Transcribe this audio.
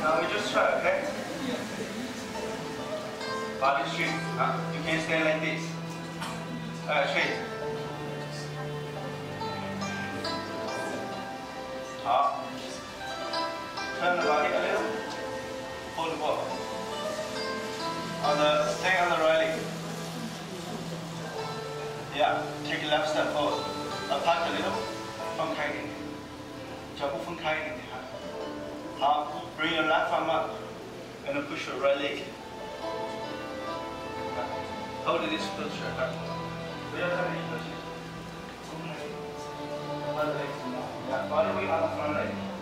Now we just try, okay? Body straight. Huh? You can stand like this. Alright, straight. 好。Turn the body a little. Hold the ball. On the stay on the right leg. Yeah. Take a left step forward. Apart a little. 放开一点点。脚步分开一点点哈。 Bring your left arm up and push your right leg. Hold this posture. Huh? Other leg. Yeah, all the way on the front leg.